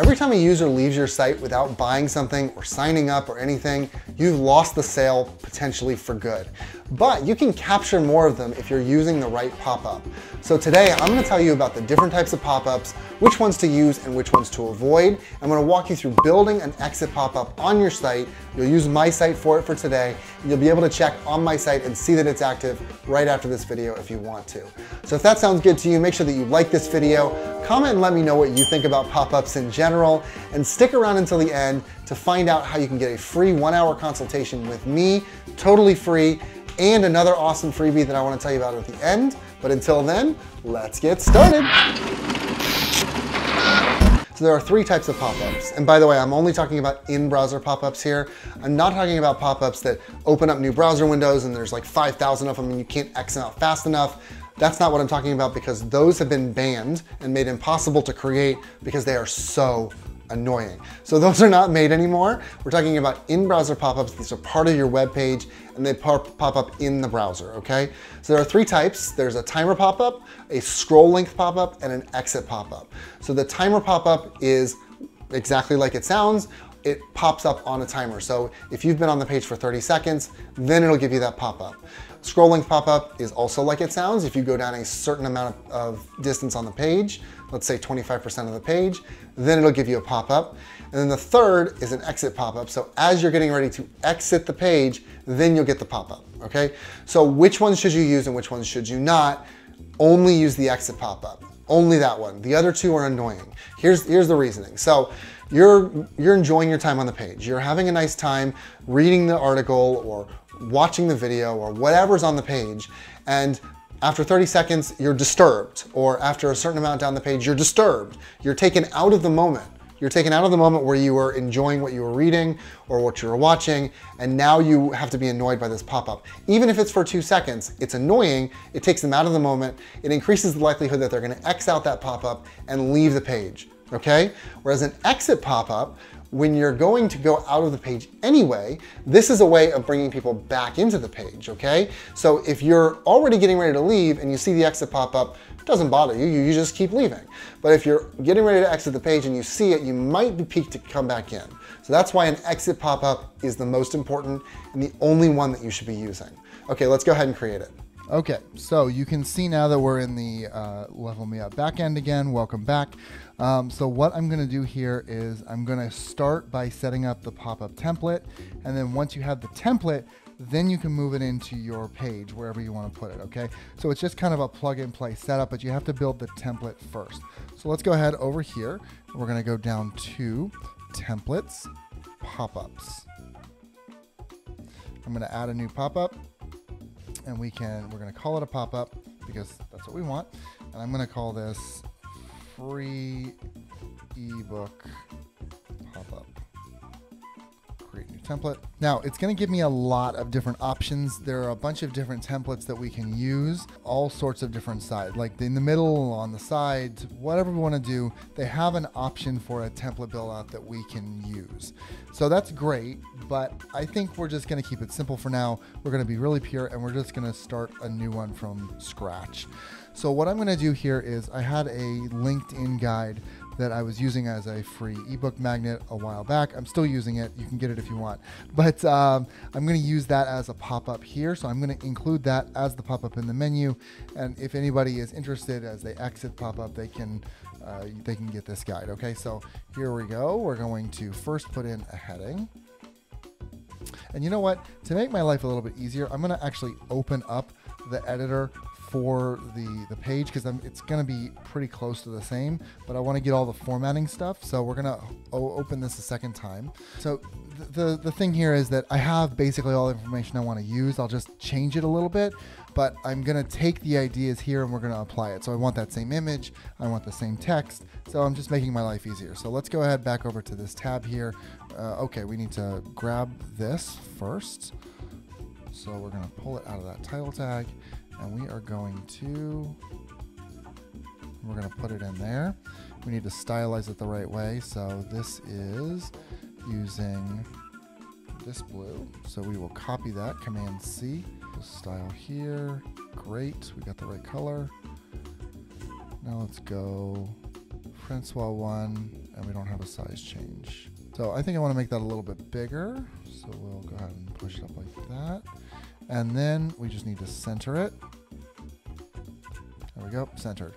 Every time a user leaves your site without buying something or signing up or anything, you've lost the sale potentially for good. But you can capture more of them if you're using the right pop-up. So today I'm gonna tell you about the different types of pop-ups, which ones to use and which ones to avoid. I'm gonna walk you through building an exit pop-up on your site. You'll use my site for it for today. You'll be able to check on my site and see that it's active right after this video if you want to. So if that sounds good to you, make sure that you like this video, comment and let me know what you think about pop-ups in general, and stick around until the end to find out how you can get a free one hour consultation with me, totally free, and another awesome freebie that I wanna tell you about at the end. But until then, let's get started. So there are three types of pop-ups. And by the way, I'm only talking about in-browser pop-ups here. I'm not talking about pop-ups that open up new browser windows and there's like 5,000 of them and you can't exit out fast enough. That's not what I'm talking about because those have been banned and made impossible to create because they are so annoying. So those are not made anymore. We're talking about in-browser pop-ups. These are part of your web page and they pop up in the browser, okay? So there are three types. There's a timer pop-up, a scroll length pop-up, and an exit pop-up. So the timer pop-up is exactly like it sounds, it pops up on a timer. So if you've been on the page for 30 seconds, then it'll give you that pop-up. Scroll length pop-up is also like it sounds. If you go down a certain amount of distance on the page, let's say 25% of the page, then it'll give you a pop-up. And then the third is an exit pop-up. So as you're getting ready to exit the page, then you'll get the pop-up, okay? So which ones should you use and which ones should you not? Only use the exit pop-up, only that one. The other two are annoying. Here's, here's the reasoning. So you're, you're enjoying your time on the page. You're having a nice time reading the article or watching the video or whatever's on the page. And after 30 seconds, you're disturbed, or after a certain amount down the page, you're disturbed. You're taken out of the moment. You're taken out of the moment where you were enjoying what you were reading or what you were watching, and now you have to be annoyed by this pop-up. Even if it's for two seconds, it's annoying, it takes them out of the moment, it increases the likelihood that they're gonna X out that pop-up and leave the page, okay? Whereas an exit pop-up when you're going to go out of the page anyway, this is a way of bringing people back into the page, okay? So if you're already getting ready to leave and you see the exit pop up, it doesn't bother you, you just keep leaving. But if you're getting ready to exit the page and you see it, you might be peaked to come back in. So that's why an exit pop-up is the most important and the only one that you should be using. Okay, let's go ahead and create it. Okay, so you can see now that we're in the uh, Level Me Up backend again. Welcome back. Um, so what I'm going to do here is I'm going to start by setting up the pop-up template, and then once you have the template, then you can move it into your page wherever you want to put it. Okay, so it's just kind of a plug-and-play setup, but you have to build the template first. So let's go ahead over here. We're going to go down to templates, pop-ups. I'm going to add a new pop-up and we can, we're gonna call it a pop-up because that's what we want. And I'm gonna call this free ebook pop-up. Create new template. Now it's gonna give me a lot of different options. There are a bunch of different templates that we can use, all sorts of different sides, like in the middle, on the sides, whatever we wanna do, they have an option for a template build out that we can use. So that's great, but I think we're just gonna keep it simple for now. We're gonna be really pure and we're just gonna start a new one from scratch. So what I'm gonna do here is I had a LinkedIn guide that I was using as a free ebook magnet a while back. I'm still using it. You can get it if you want. But um, I'm going to use that as a pop-up here. So I'm going to include that as the pop-up in the menu. And if anybody is interested as they exit pop-up, they can uh, they can get this guide. Okay, so here we go. We're going to first put in a heading. And you know what? To make my life a little bit easier, I'm going to actually open up the editor for the, the page because it's going to be pretty close to the same, but I want to get all the formatting stuff. So we're going to open this a second time. So th the, the thing here is that I have basically all the information I want to use. I'll just change it a little bit, but I'm going to take the ideas here and we're going to apply it. So I want that same image. I want the same text. So I'm just making my life easier. So let's go ahead back over to this tab here. Uh, okay, we need to grab this first. So we're going to pull it out of that title tag and we are going to, we're going to put it in there. We need to stylize it the right way. So this is using this blue. So we will copy that, Command C, style here. Great, we got the right color. Now let's go Francois one, and we don't have a size change. So I think I want to make that a little bit bigger. So we'll go ahead and push it up like that. And then we just need to center it. There we go, centered.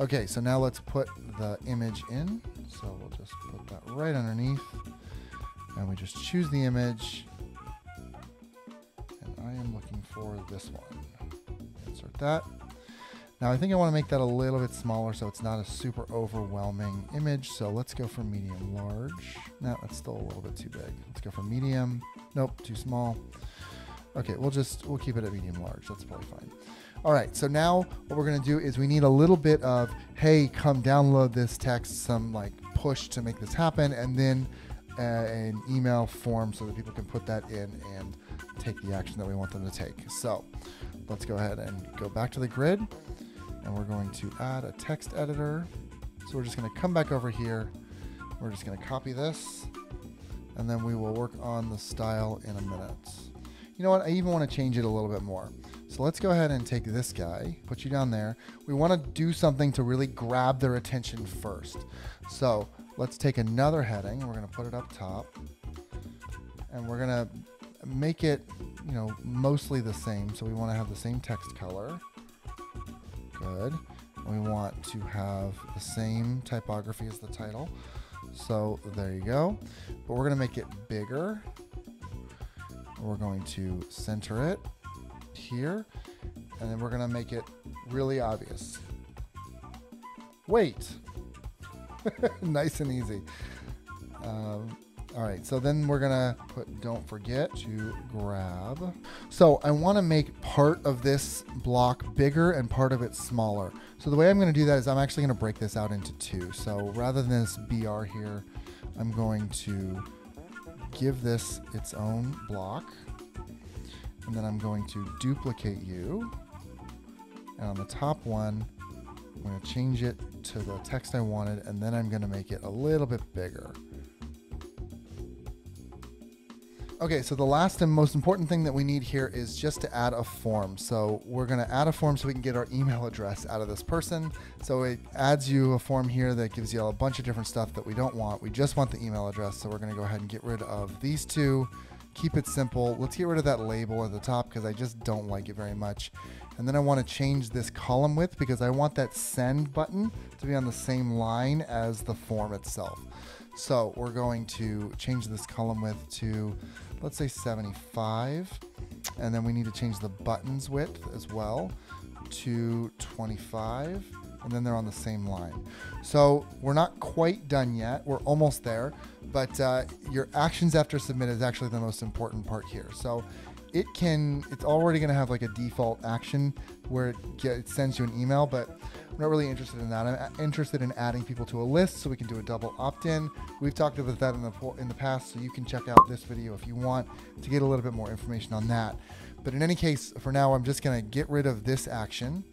Okay, so now let's put the image in. So we'll just put that right underneath. And we just choose the image. And I am looking for this one. Insert that. Now I think I want to make that a little bit smaller so it's not a super overwhelming image. So let's go for medium large. No, that's still a little bit too big. Let's go for medium. Nope, too small. Okay, we'll just, we'll keep it at medium large. That's probably fine. All right, so now what we're gonna do is we need a little bit of, hey, come download this text, some like push to make this happen, and then uh, an email form so that people can put that in and take the action that we want them to take. So let's go ahead and go back to the grid, and we're going to add a text editor. So we're just gonna come back over here. We're just gonna copy this, and then we will work on the style in a minute. You know what, I even wanna change it a little bit more. So let's go ahead and take this guy, put you down there. We want to do something to really grab their attention first. So let's take another heading we're going to put it up top. And we're going to make it, you know, mostly the same. So we want to have the same text color. We want to have the same typography as the title. So there you go. But we're going to make it bigger. We're going to center it here, and then we're gonna make it really obvious. Wait. nice and easy. Um, all right, so then we're gonna put don't forget to grab. So I wanna make part of this block bigger and part of it smaller. So the way I'm gonna do that is I'm actually gonna break this out into two. So rather than this BR here, I'm going to give this its own block and then I'm going to duplicate you. And on the top one, I'm to change it to the text I wanted, and then I'm to make it a little bit bigger. Okay, so the last and most important thing that we need here is just to add a form. So we're going to add a form so we can get our email address out of this person. So it adds you a form here that gives you a bunch of different stuff that we don't want. We just want the email address. So we're going to go ahead and get rid of these two keep it simple. Let's get rid of that label at the top because I just don't like it very much. And then I want to change this column width because I want that send button to be on the same line as the form itself. So we're going to change this column width to, let's say 75. And then we need to change the buttons width as well to 25 and then they're on the same line. So we're not quite done yet. We're almost there, but uh, your actions after submit is actually the most important part here. So it can, it's already going to have like a default action where it, get, it sends you an email, but I'm not really interested in that. I'm uh, interested in adding people to a list so we can do a double opt-in. We've talked about that in the in the past, so you can check out this video if you want to get a little bit more information on that. But in any case, for now, I'm just going to get rid of this action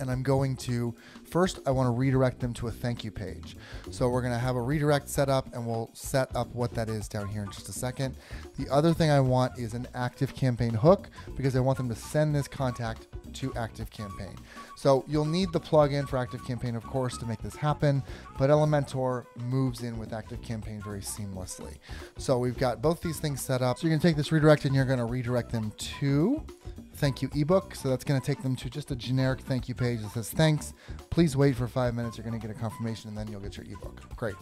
and I'm going to first I want to redirect them to a thank you page. So we're going to have a redirect set up and we'll set up what that is down here in just a second. The other thing I want is an active campaign hook because I want them to send this contact to Active Campaign. So you'll need the plugin for Active Campaign, of course, to make this happen, but Elementor moves in with Active Campaign very seamlessly. So we've got both these things set up. So you're gonna take this redirect and you're gonna redirect them to thank you ebook. So that's going to take them to just a generic thank you page that says, thanks, please wait for five minutes. You're going to get a confirmation and then you'll get your ebook. Great.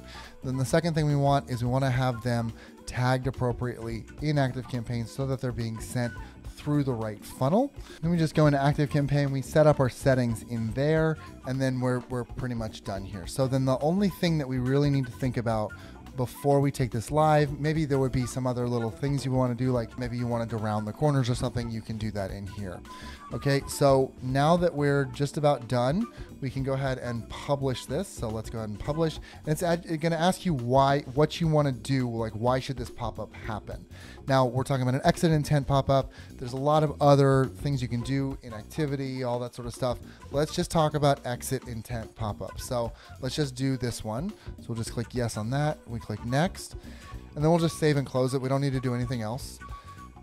Then the second thing we want is we want to have them tagged appropriately in Active Campaign so that they're being sent through the right funnel. Then we just go into Active Campaign, we set up our settings in there, and then we're, we're pretty much done here. So then the only thing that we really need to think about before we take this live. Maybe there would be some other little things you want to do, like maybe you wanted to round the corners or something, you can do that in here. Okay, so now that we're just about done, we can go ahead and publish this. So let's go ahead and publish. And it's, going to ask you why, what you want to do, like why should this pop-up happen? Now we're talking about an exit intent pop-up. There's a lot of other things you can do in activity, all that sort of stuff. Let's just talk about exit intent pop-up. So let's just do this one. So we'll just click yes on that. We click next, and then we'll just save and close it. We don't need to do anything else.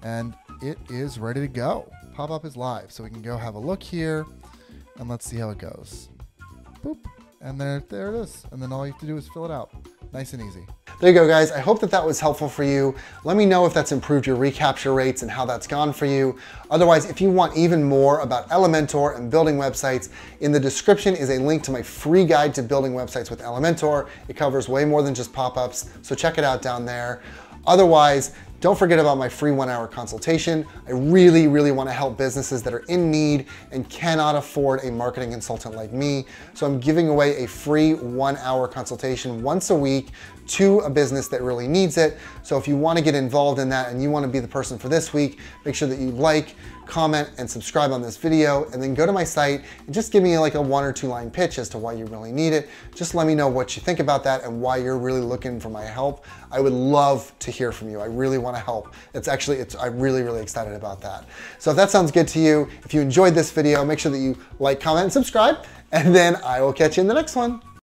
And it is ready to go. Pop-up is live. So we can go have a look here and let's see how it goes. Boop. And there, there it is. And then all you have to do is fill it out. Nice and easy. There you go, guys. I hope that that was helpful for you. Let me know if that's improved your recapture rates and how that's gone for you. Otherwise, if you want even more about Elementor and building websites, in the description is a link to my free guide to building websites with Elementor. It covers way more than just pop-ups, so check it out down there. Otherwise, don't forget about my free one hour consultation. I really, really wanna help businesses that are in need and cannot afford a marketing consultant like me. So I'm giving away a free one hour consultation once a week to a business that really needs it. So if you wanna get involved in that and you wanna be the person for this week, make sure that you like, comment, and subscribe on this video, and then go to my site and just give me like a one or two line pitch as to why you really need it. Just let me know what you think about that and why you're really looking for my help. I would love to hear from you. I really wanna help. It's actually, it's, I'm really, really excited about that. So if that sounds good to you, if you enjoyed this video, make sure that you like, comment, and subscribe, and then I will catch you in the next one.